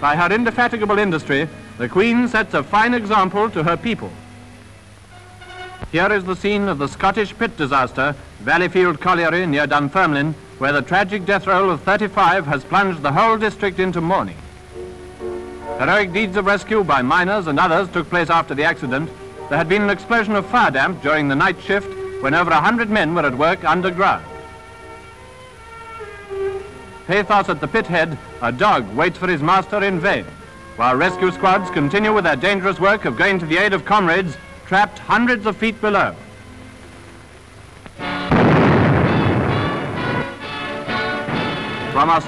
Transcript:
By her indefatigable industry, the Queen sets a fine example to her people. Here is the scene of the Scottish pit disaster, Valleyfield Colliery near Dunfermline, where the tragic death roll of 35 has plunged the whole district into mourning. Heroic deeds of rescue by miners and others took place after the accident. There had been an explosion of fire damp during the night shift when over 100 men were at work underground. Pathos at the pit head, a dog waits for his master in vain, while rescue squads continue with their dangerous work of going to the aid of comrades trapped hundreds of feet below. From us.